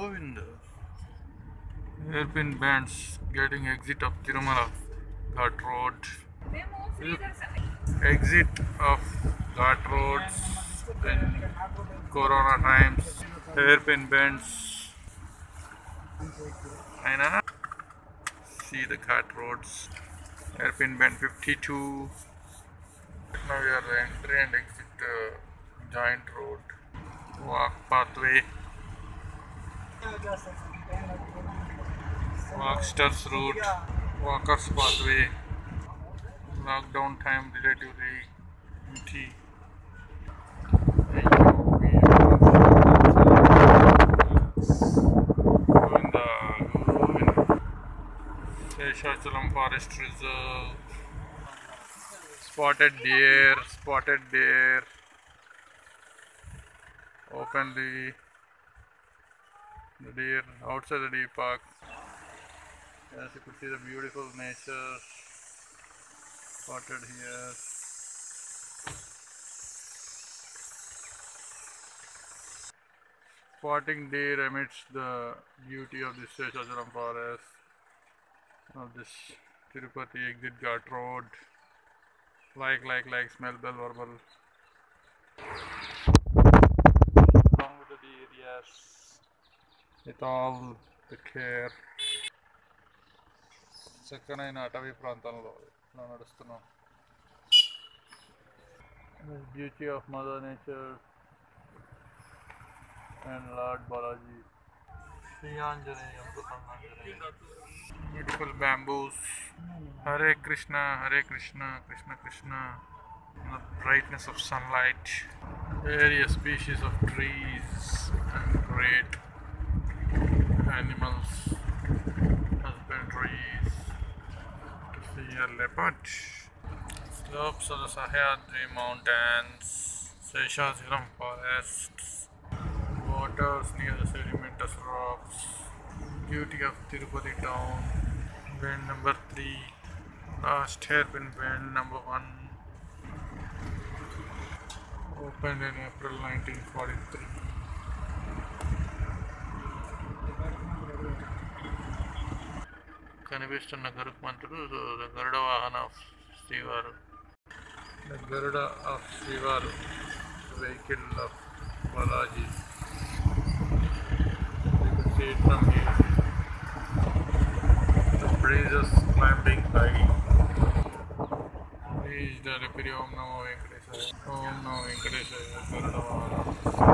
Govinda. Hairpin bands getting exit of Tirumala Ghat Road. Exit of Ghat Roads in Corona times. Hairpin bends. Aina. See the Ghat Roads. Hairpin bend 52. Now we are entry and exit uh, joint road. Walk pathway. Walksters route walkers pathway lockdown time relatively मीठी Seshachalam forest reserve spotted deer spotted deer openly the, deer outside the deer park. As you could see the beautiful nature spotted here. Spotting deer amidst the beauty of this Seshachalam forest, of this Tirupati exit Ghat road. Like, like, like, smell, bell, verbal. Along with the deer, yes. With all the care. చక్కనైన అటవీ ప్రాంతంలో ఇలా నడుస్తున్నాం beauty of Mother Nature and Lord Balaji Shri Anjaneya beautiful bamboos Hare Krishna Hare Krishna Krishna Krishna the brightness of sunlight various species of trees and great animals husbandries to see a leopard. Slopes of the Sahyadri mountains Seshachalam forests waters near the sedimentous rocks beauty of Tirupati town bend number 3 last hairpin bend number 1 opened in April 1943 కనిపిస్తున్న గరుత్మంతుడు the Garuda vahana of Srivaru the Garuda of Srivaru vehicle of Balaji You can see it from here. The breezes climbing high. Reached the Repiri Om Namo Venkatesaya. Om Namo Venkatesaya. Garuda Vahana.